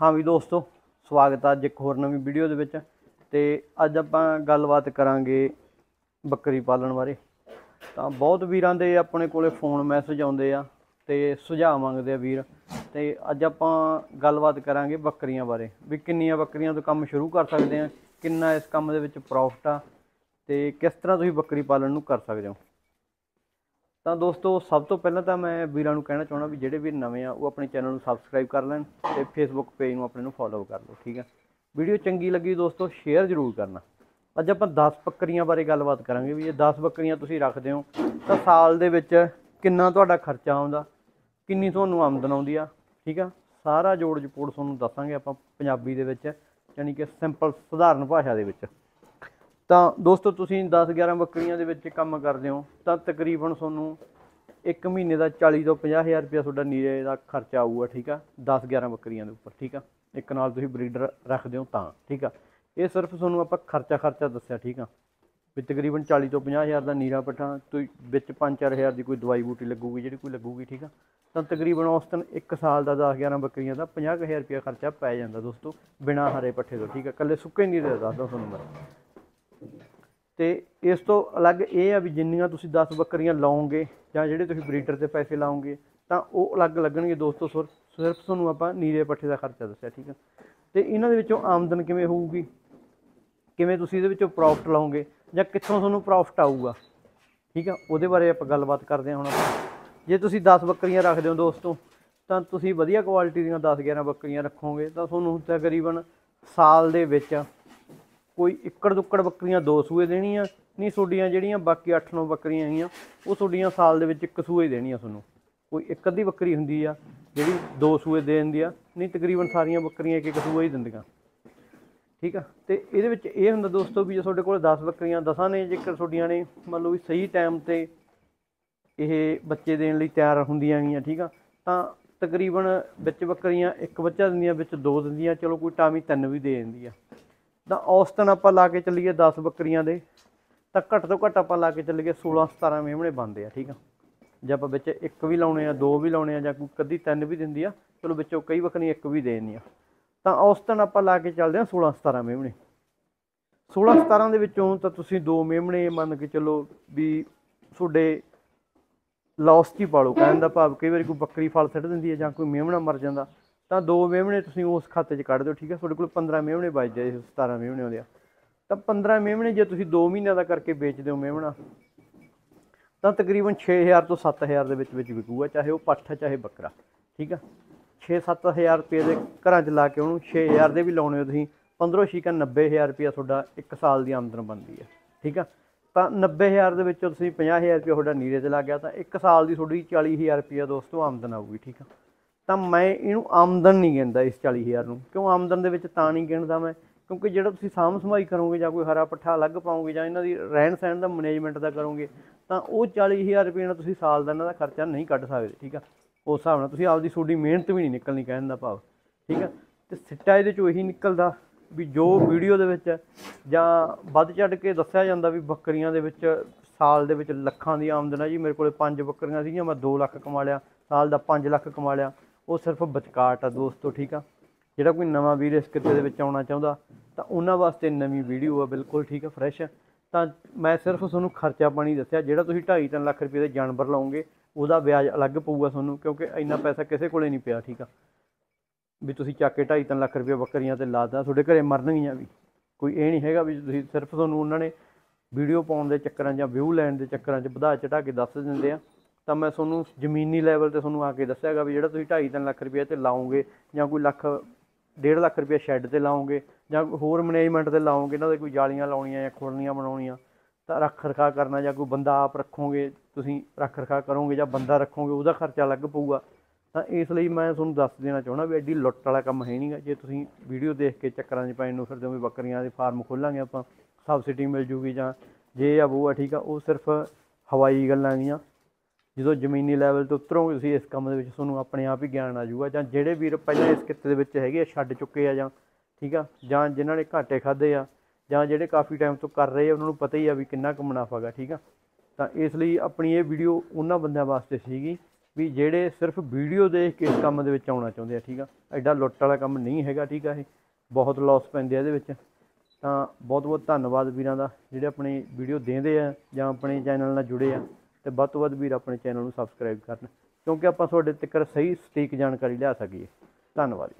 ਹਾਂ ਵੀ ਦੋਸਤੋ, ਸਵਾਗਤ ਹੈ ਅੱਜ ਇੱਕ ਹੋਰ ਨਵੀਂ ਵੀਡੀਓ ਦੇ ਵਿੱਚ ਤੇ ਅੱਜ ਆਪਾਂ ਗੱਲਬਾਤ ਕਰਾਂਗੇ ਬੱਕਰੀ ਪਾਲਣ ਬਾਰੇ। ਤਾਂ ਬਹੁਤ ਵੀਰਾਂ ਦੇ ਆਪਣੇ ਕੋਲੇ ਫੋਨ ਮੈਸੇਜ ਆਉਂਦੇ ਆ ਤੇ ਸੁਝਾਅ ਮੰਗਦੇ ਆ ਵੀਰ। ਤੇ ਅੱਜ ਆਪਾਂ ਗੱਲਬਾਤ ਕਰਾਂਗੇ ਬੱਕਰੀਆਂ ਬਾਰੇ ਵੀ ਕਿੰਨੀਆਂ ਬੱਕਰੀਆਂ ਤੋਂ ਕੰਮ ਸ਼ੁਰੂ ਕਰ ਸਕਦੇ ਆ, ਕਿੰਨਾ ਇਸ ਕੰਮ ਦੇ ਵਿੱਚ ਪ੍ਰੋਫਿਟ ਆ ਤੇ ਕਿਸ ਤਰ੍ਹਾਂ ਤੁਸੀਂ ਬੱਕਰੀ ਪਾਲਣ ਨੂੰ ਕਰ ਸਕਦੇ ਹੋ। ਤਾਂ ਦੋਸਤੋ, ਸਭ ਤੋਂ ਪਹਿਲਾਂ ਤਾਂ ਮੈਂ ਵੀਰਾਂ ਨੂੰ ਕਹਿਣਾ ਚਾਹਣਾ ਵੀ ਜਿਹੜੇ ਵੀ ਨਵੇਂ ਆ, ਉਹ ਆਪਣੇ ਚੈਨਲ ਨੂੰ ਸਬਸਕ੍ਰਾਈਬ ਕਰ ਲੈਣ ਤੇ ਫੇਸਬੁੱਕ ਪੇਜ ਨੂੰ ਆਪਣੇ ਨੂੰ ਫੋਲੋ ਕਰ ਲਓ, ਠੀਕ ਹੈ ਵੀਡੀਓ ਚੰਗੀ ਲੱਗੀ ਦੋਸਤੋ ਸ਼ੇਅਰ ਜ਼ਰੂਰ ਕਰਨਾ। ਅੱਜ ਆਪਾਂ 10 ਬੱਕਰੀਆਂ ਬਾਰੇ ਗੱਲਬਾਤ ਕਰਾਂਗੇ ਵੀ ਇਹ 10 ਬੱਕਰੀਆਂ ਤੁਸੀਂ ਰੱਖਦੇ ਹੋ, ਤਾਂ ਸਾਲ ਦੇ ਵਿੱਚ ਕਿੰਨਾ ਤੁਹਾਡਾ ਖਰਚਾ ਆਉਂਦਾ, ਕਿੰਨੀ ਤੁਹਾਨੂੰ ਆਮਦਨ ਆਉਂਦੀ ਆ, ਠੀਕ ਆ? ਸਾਰਾ ਜੋੜ ਜਪੋੜ ਤੁਹਾਨੂੰ ਦੱਸਾਂਗੇ ਆਪਾਂ ਪੰਜਾਬੀ ਦੇ ਵਿੱਚ, ਯਾਨੀ ਕਿ ਸਿੰਪਲ ਸਧਾਰਨ ਭਾਸ਼ਾ ਦੇ ਵਿੱਚ। ਤਾਂ ਦੋਸਤੋ, ਤੁਸੀਂ 10 11 ਬੱਕਰੀਆਂ ਦੇ ਵਿੱਚ ਕੰਮ ਕਰਦੇ ਹੋ, ਤਾਂ ਤਕਰੀਬਨ ਤੁਹਾਨੂੰ ਇੱਕ ਮਹੀਨੇ ਦਾ 40 ਤੋਂ 50000 ਰੁਪਇਆ ਤੁਹਾਡਾ ਨੀਰੇ ਦਾ ਖਰਚਾ ਆਊਗਾ, ਠੀਕ ਆ? 10 11 ਬੱਕਰੀਆਂ ਦੇ ਉੱਪਰ, ਠੀਕ ਆ? ਇੱਕ ਨਾਲ ਤੁਸੀਂ ਬਰੀਡਰ ਰੱਖਦੇ ਹੋ ਤਾਂ, ਠੀਕ ਆ? ਇਹ ਸਿਰਫ ਤੁਹਾਨੂੰ ਆਪਾਂ ਖਰਚਾ ਖਰਚਾ ਦੱਸਿਆ, ਠੀਕ ਆ? ਵੀ ਤਕਰੀਬਨ 40 ਤੋਂ 50000 ਦਾ ਨੀਰਾ ਪੱਠਾ, ਤੁਸੀਂ ਵਿੱਚ 5-4000 ਦੀ ਕੋਈ ਦਵਾਈ ਬੂਟੀ ਲੱਗੂਗੀ, ਜਿਹੜੀ ਕੋਈ ਲੱਗੂਗੀ, ਠੀਕ ਆ? ਤਾਂ ਤਕਰੀਬਨ ਔਸਤਨ 1 ਸਾਲ ਦਾ 10-11 ਬੱਕਰੀਆਂ ਦਾ 50000 ਰੁਪਇਆ ਖਰਚਾ ਪੈ ਜਾਂਦਾ ਦੋਸਤੋ, ਬਿਨਾ ਹਰੇ ਪੱਠੇ ਤੋਂ, ਠੀਕ ਆ? ਕੱਲੇ ਸੁੱਕੇ ਨੀਰੇ ਦਾ ਦੱਸਦਾ ਤੁਹਾਨੂੰ ਮੈਂ। ਤੇ ਇਸ ਤੋਂ ਅਲੱਗ ਇਹ ਆ ਵੀ ਜਿੰਨੀਆਂ ਤੁਸੀਂ 10 ਬੱਕਰੀਆਂ ਲਾਓਗੇ ਜਾਂ ਜਿਹੜੇ ਤੁਸੀਂ ਬਰੀਡਰ ਤੇ ਪੈਸੇ ਲਾਓਗੇ, ਤਾਂ ਉਹ ਅਲੱਗ ਲੱਗਣਗੇ ਦੋਸਤੋ ਸਿਰਫ ਸਿਰਫ ਤੁਹਾਨੂੰ ਆਪਾਂ ਨੀਰੇ ਪੱਠੇ ਦਾ ਖਰਚਾ ਦੱਸਿਆ, ਠੀਕ ਆ? ਤੇ ਇਹਨਾਂ ਦੇ ਵਿੱਚੋਂ ਆਮਦਨ ਕਿਵੇਂ ਹੋਊਗੀ? ਕਿਵੇਂ ਤੁਸੀਂ ਇਹਦੇ ਵਿੱਚੋਂ ਪ੍ਰੋਫਿਟ ਲਾਓਗੇ? ਜਾਂ ਕਿੱਥੋਂ ਤੁਹਾਨੂੰ ਪ੍ਰੋਫਿਟ ਆਊਗਾ? ਠੀਕ ਆ, ਉਹਦੇ ਬਾਰੇ ਆਪਾਂ ਗੱਲਬਾਤ ਕਰਦੇ ਹਾਂ ਹੁਣ ਜੇ ਤੁਸੀਂ 10 ਬੱਕਰੀਆਂ ਰੱਖਦੇ ਹੋ ਦੋਸਤੋ, ਤਾਂ ਤੁਸੀਂ ਵਧੀਆ ਕੁਆਲਿਟੀ ਦੀਆਂ 10 11 ਬੱਕਰੀਆਂ ਰੱਖੋਗੇ, ਤਾਂ ਤੁਹਾਨੂੰ ਤਕਰੀਬਨ ਸਾਲ ਦੇ ਵਿੱਚ ਕੋਈ ਇੱਕੜ ਦੁੱਕੜ ਬੱਕਰੀਆਂ ਦੋ ਸੂਏ ਦੇਣੀਆਂ, ਨਹੀਂ ਤੁਹਾਡੀਆਂ ਜਿਹੜੀਆਂ ਬਾਕੀ 8-9 ਬੱਕਰੀਆਂ ਹੈਗੀਆਂ, ਉਹ ਤੁਹਾਡੀਆਂ ਸਾਲ ਦੇ ਵਿੱਚ ਇੱਕ ਸੂਏ ਦੇਣੀਆਂ ਤੁਹਾਨੂੰ। ਕੋਈ ਇੱਕ ਅੱਧੀ ਬੱਕਰੀ ਹੁੰਦੀ ਆ, ਜਿਹੜੀ ਦੋ ਸੂਏ ਦੇ ਦਿੰਦੀ ਆ, ਨਹੀਂ ਤਕਰੀਬਨ ਸਾਰੀਆਂ ਬੱਕਰੀਆਂ ਇੱਕ ਇੱਕ ਸੂਆ ਹੀ ਦਿੰਦੀਆਂ। ਠੀਕ ਆ? ਤੇ ਇਹਦੇ ਵਿੱਚ ਇਹ ਹੁੰਦਾ ਦੋਸਤੋ ਵੀ ਜੇ ਤੁਹਾਡੇ ਕੋਲ 10 ਬੱਕਰੀਆਂ 10 ਨੇ ਜੇਕਰ ਤੁਹਾਡੀਆਂ ਨੇ, ਮੰਨ ਲਓ ਵੀ ਸਹੀ ਟਾਈਮ ਤੇ ਇਹ ਬੱਚੇ ਦੇਣ ਲਈ ਤਿਆਰ ਹੁੰਦੀਆਂ ਗਈਆਂ ਠੀਕ ਆ? ਤਾਂ ਤਕਰੀਬਨ ਵਿੱਚ ਬੱਕਰੀਆਂ ਇੱਕ ਬੱਚਾ ਦਿੰਦੀਆਂ, ਵਿੱਚ ਦੋ ਦਿੰਦੀਆਂ, ਚਲੋ ਕੋਈ ਟਾਮੀ ਤਿੰਨ ਵੀ ਦੇ ਦਿੰਦੀ ਆ। ਤਾਂ ਔਸਤਨ ਆਪਾਂ ਲਾ ਕੇ ਚੱਲੀਏ 10 ਬੱਕਰੀਆਂ ਦੇ, ਤਾਂ ਘੱਟ ਤੋਂ ਘੱਟ ਆਪਾਂ ਲਾ ਕੇ ਚੱਲੀਏ 16 17 ਮੇਮਣੇ ਬਣਦੇ ਆ, ਠੀਕ ਆ। ਜੇ ਆਪਾਂ ਵਿੱਚ ਇੱਕ ਵੀ ਲਾਉਣੇ ਆ, ਦੋ ਵੀ ਲਾਉਣੇ ਆ ਜਾਂ ਕੋਈ ਕਦੀ ਤਿੰਨ ਵੀ ਦਿੰਦੀ ਆ, ਚਲੋ ਵਿੱਚੋਂ ਕਈ ਬੱਕਰੀਆਂ ਇੱਕ ਵੀ ਦੇ ਦਿੰਦੀਆਂ ਤਾਂ ਔਸਤਨ ਆਪਾਂ ਲਾ ਕੇ ਚੱਲਦੇ ਆ 16 17 ਮੇਮਣੇ 16 17 ਦੇ ਵਿੱਚੋਂ ਤਾਂ ਤੁਸੀਂ ਦੋ ਮੇਮਣੇ ਮੰਨ ਕੇ ਚੱਲੋ ਵੀ ਤੁਹਾਡੇ ਲਾਸ 'ਚ ਹੀ ਪਾਲੋ ਕਹਿਣ ਦਾ ਭਾਵ ਕਈ ਵਾਰੀ ਕੋਈ ਬੱਕਰੀ ਫਲ ਛੱਡ ਦਿੰਦੀ ਹੈ ਜਾਂ ਕੋਈ ਮੇਮਣਾ ਮਰ ਜਾਂਦਾ। ਤਾਂ ਦੋ ਮੇਮਣੇ ਤੁਸੀਂ ਉਸ ਖਾਤੇ 'ਚ ਕੱਢ ਦਿਓ, ਠੀਕ ਹੈ? ਤੁਹਾਡੇ ਕੋਲ 15 ਮੇਮਣੇ ਜਾਏ 17 ਮੇਮਣੇ ਆਉਂਦੇ ਆ। ਤਾਂ 15 ਮੇਮਣੇ ਜੇ ਤੁਸੀਂ 2 ਮਹੀਨਿਆਂ ਦਾ ਕਰਕੇ ਵੇਚਦੇ ਹੋ ਮੇਮਣਾ, ਤਾਂ ਤਕਰੀਬਨ 6000 ਤੋਂ 7000 ਦੇ ਵਿੱਚ ਵਿੱਚ ਵਿਕੂਗਾ, ਚਾਹੇ ਉਹ ਪੱਠ ਚਾਹੇ ਬੱਕਰਾ, ਠੀਕ ਆ? 6-7000 ਰੁਪਏ ਦੇ ਘਰਾਂ 'ਚ ਲਾ ਕੇ ਉਹਨੂੰ 6000 ਦੇ ਵੀ ਲਾਉਣੇ ਹੋ ਤੁਸੀਂ 15 ਛੀਕਾ 90000 ਰੁਪਏ ਤੁਹਾਡਾ 1 ਸਾਲ ਦੀ ਆਮਦਨ ਬਣਦੀ ਹੈ ਠੀਕ ਆ? ਤਾਂ 90000 ਦੇ ਵਿੱਚੋਂ ਤੁਸੀਂ 50000 ਰੁਪਏ ਤੁਹਾਡਾ ਨੀਰੇ 'ਚ ਲੱਗ ਗਿਆ, ਤਾਂ 1 ਸਾਲ ਦੀ ਤੁਹਾਡੀ 40000 ਰੁਪਏ ਦੋਸਤੋ ਆਮਦਨ ਆਊਗੀ, ਠੀਕ ਆ? ਤਾਂ ਮੈਂ ਇਹਨੂੰ ਆਮਦਨ ਨਹੀਂ ਗਿਣਦਾ ਇਸ 40000 ਨੂੰ। ਕਿਉਂ ਆਮਦਨ ਦੇ ਵਿੱਚ ਤਾਂ ਨਹੀਂ ਗਿਣਦਾ ਮੈਂ? ਕਿਉਂਕਿ ਜਿਹੜਾ ਤੁਸੀਂ ਸਾਂਭ ਸੰਭਾਈ ਕਰੋਗੇ ਜਾਂ ਕੋਈ ਹਰਾ ਪੱਠਾ ਅਲੱਗ ਪਾਓਗੇ ਜਾਂ ਇਹਨਾਂ ਦੀ ਰਹਿਣ ਸਹਿਣ ਦਾ ਮੈਨੇਜਮੈਂਟ ਦਾ ਕਰੋਗੇ, ਤਾਂ ਉਹ 40000 ਰੁਪਏ ਨਾਲ ਤੁਸੀਂ ਸਾਲ ਦਾ ਇਹਨਾਂ ਦਾ ਖਰਚਾ ਨਹੀਂ ਕੱਢ ਸਕਦੇ, ਠੀਕ ਆ? ਉਸ ਹਿਸਾਬ ਨਾਲ ਤੁਸੀਂ ਆਪਦੀ ਤੁਹਾਡੀ ਮਿਹਨਤ ਵੀ ਨਹੀਂ ਨਿਕਲਣੀ ਕਹਿਣ ਦਾ ਭਾਵ, ਠੀਕ ਆ? ਤੇ ਸਿੱਟਾ ਇਹਦੇ ਚੋਂ ਇਹੀ ਨਿਕਲਦਾ ਵੀ ਜੋ ਵੀਡੀਓ ਦੇ ਵਿੱਚ ਜਾਂ ਵੱਧ ਚੜ ਕੇ ਦੱਸਿਆ ਜਾਂਦਾ ਵੀ ਬੱਕਰੀਆਂ ਦੇ ਵਿੱਚ ਸਾਲ ਦੇ ਵਿੱਚ ਲੱਖਾਂ ਦੀ ਆਮਦਨ ਹੈ ਜੀ। ਮੇਰੇ ਕੋਲੇ ਪੰਜ ਬੱਕਰੀਆਂ ਸੀਗੀਆਂ, ਮੈਂ 2 ਲੱਖ ਕਮਾ ਲਿਆ, ਸਾਲ ਦਾ 5 ਲੱਖ ਕਮਾ ਲਿਆ। ਉਹ ਸਿਰਫ ਬਚਕਾਟ ਆ ਦੋਸਤੋ ਠੀਕ ਆ? ਜਿਹੜਾ ਕੋਈ ਨਵਾਂ ਵੀਰ ਇਸ ਕਿੱਤੇ ਦੇ ਵਿੱਚ ਆਉਣਾ ਚਾਹੁੰਦਾ, ਤਾਂ ਉਹਨਾਂ ਵਾਸਤੇ ਨਵੀਂ ਵੀਡੀਓ ਆ, ਬਿਲਕੁਲ, ਠੀਕ ਆ, ਫਰੈਸ਼। ਤਾਂ ਮੈਂ ਸਿਰਫ ਤੁਹਾਨੂੰ ਖਰਚਾ ਪਾਣੀ ਦੱਸਿਆ, ਜਿਹੜਾ ਤੁਸੀਂ 2.5 ਲੱਖ ਰੁਪਏ ਦੇ ਜਾਨਵਰ ਲਾਉਂਗੇ ਉਹਦਾ ਵਿਆਜ ਅਲੱਗ ਪਊਗਾ ਤੁਹਾਨੂੰ, ਕਿਉਂਕਿ ਇੰਨਾ ਪੈਸਾ ਕਿਸੇ ਕੋਲੇ ਨਹੀਂ ਪਿਆ, ਠੀਕ ਆ? ਵੀ ਤੁਸੀਂ ਚੱਕ ਕੇ 2.5 ਲੱਖ ਰੁਪਏ ਬੱਕਰੀਆਂ ਤੇ ਲਾਦਾ ਤੁਹਾਡੇ ਘਰੇ ਮਰਨਗੀਆਂ ਵੀ। ਕੋਈ ਇਹ ਨਹੀਂ ਹੈਗਾ ਵੀ ਤੁਸੀਂ ਸਿਰਫ ਤੁਹਾਨੂੰ ਉਹਨਾਂ ਨੇ ਵੀਡੀਓ ਪਾਉਣ ਦੇ ਚੱਕਰਾਂ ਜਾਂ ਵਿਊ ਲੈਣ ਦੇ ਚੱਕਰਾਂ 'ਚ ਵਧਾ ਚੜਾ ਕੇ ਦੱਸ ਦਿੰਦੇ ਆ। ਤਾਂ ਮੈਂ ਤੁਹਾਨੂੰ ਜ਼ਮੀਨੀ ਲੈਵਲ ਤੇ ਤੁਹਾਨੂੰ ਆ ਕੇ ਦੱਸਿਆਗਾ ਵੀ ਜਿਹੜਾ ਤੁਸੀਂ 2.5 ਲੱਖ ਰੁਪਏ ਤੇ ਲਾਓਗੇ ਜਾਂ ਕੋਈ ਲੱਖ 1.5 ਲੱਖ ਰੁਪਏ ਸ਼ੈੱਡ ਤੇ ਲਾਓਗੇ ਜਾਂ ਹੋਰ ਮੈਨੇਜਮੈਂਟ ਤੇ ਲਾਓਗੇ, ਇਹਨਾਂ ਦੇ ਕੋਈ ਜਾਲੀਆਂ ਲਾਉਣੀਆਂ ਜਾਂ ਖੋਲਣੀਆਂ ਬਣਾਉਣੀਆਂ, ਤਾਂ ਰੱਖ ਰਖਾ ਕਰਨਾ ਜਾਂ ਕੋਈ ਬੰਦਾ ਆਪ ਰੱਖੋਗੇ, ਤੁਸੀਂ ਰੱਖ ਰਖਾ ਕਰੋਗੇ ਜਾਂ ਬੰਦਾ ਰੱਖੋਗੇ, ਉਹਦਾ ਖਰਚਾ ਅਲੱਗ ਪਊਗਾ। ਤਾਂ ਇਸ ਲਈ ਮੈਂ ਤੁਹਾਨੂੰ ਦੱਸ ਦੇਣਾ ਚਾਹੁੰਦਾ ਵੀ ਐਡੀ ਲੁੱਟ ਵਾਲਾ ਕੰਮ ਹੈ ਨਹੀਂਗਾ। ਜੇ ਤੁਸੀਂ ਵੀਡੀਓ ਦੇਖ ਕੇ ਚੱਕਰਾਂ 'ਚ ਪੈਣ ਨੂੰ ਫਿਰਦੇ ਹੋ ਵੀ ਬੱਕਰੀਆਂ ਦੇ ਫਾਰਮ ਖੋਲਾਂਗੇ ਆਪਾਂ, ਸਬਸਿਡੀ ਮਿਲ ਜੂਗੀ ਜਾਂ ਜੇ ਆ, ਉਹ ਆ, ਠੀਕ ਆ, ਉਹ ਸਿਰਫ ਹਵਾਈ ਗੱਲਾਂ ਗੀਆਂ। ਜਦੋਂ ਜ਼ਮੀਨੀ ਲੈਵਲ 'ਤੇ ਉਤਰੋਗੇ ਤੁਸੀਂ ਇਸ ਕੰਮ ਦੇ ਵਿੱਚ ਤੁਹਾਨੂੰ ਆਪਣੇ ਆਪ ਹੀ ਗਿਆਨ ਆ ਜਾਊਗਾ, ਜਾਂ ਜਿਹੜੇ ਵੀਰ ਪਹਿਲਾਂ ਇਸ ਕਿੱਤੇ ਦੇ ਵਿੱਚ ਹੈਗੇ ਆ, ਛੱਡ ਚੁੱਕੇ ਆ ਜਾਂ, ਠੀਕ ਆ, ਜਾਂ ਜਿਨ੍ਹਾਂ ਨੇ ਘਾਟੇ ਖਾਦੇ ਆ, ਜਾਂ ਜਿਹੜੇ ਕਾਫੀ ਟਾਈਮ ਤੋਂ ਕਰ ਰਹੇ ਆ, ਉਹਨਾਂ ਨੂੰ ਪਤਾ ਹੀ ਆ ਵੀ ਕਿੰਨਾ ਕੁ ਮੁਨਾਫਾ ਹੈਗਾ, ਠੀਕ ਆ। ਤਾਂ ਇਸ ਲਈ ਆਪਣੀ ਇਹ ਵੀਡੀਓ ਉਹਨਾਂ ਬੰਦਿਆਂ ਵਾਸਤੇ ਸੀਗੀ ਵੀ ਜਿਹੜੇ ਸਿਰਫ ਵੀਡੀਓ ਦੇਖ ਕੇ ਇਸ ਕੰਮ ਦੇ ਵਿੱਚ ਆਉਣਾ ਚਾਹੁੰਦੇ ਆ, ਠੀਕ ਆ। ਐਡਾ ਲੁੱਟ ਵਾਲਾ ਕੰਮ ਨਹੀਂ ਹੈਗਾ, ਠੀਕ ਆ ਇਹ। ਬਹੁਤ ਲਾਸ ਪੈਂਦੇ ਆ ਇਹਦੇ ਵਿੱਚ। ਤਾਂ ਬਹੁਤ ਬਹੁਤ ਧੰਨਵਾਦ ਵੀਰਾਂ ਦਾ, ਜਿਹੜੇ ਆਪਣੀ ਵੀਡੀਓ ਦੇਂਦੇ ਆ ਜਾਂ ਆਪਣੇ ਚੈਨਲ ਨਾਲ ਜੁੜੇ ਆ। ਤੇ ਵੱਧ ਤੋਂ ਵੱਧ ਵੀਰ ਆਪਣੇ ਚੈਨਲ ਨੂੰ ਸਬਸਕ੍ਰਾਈਬ ਕਰਨ। ਕਿਉਂਕਿ ਆਪਾਂ ਤੁਹਾਡੇ ਤੱਕ ਸਹੀ ਸਟੀਕ ਜਾਣਕਾਰੀ ਲਿਆ ਸਕੀਏ। ਧੰਨਵਾਦ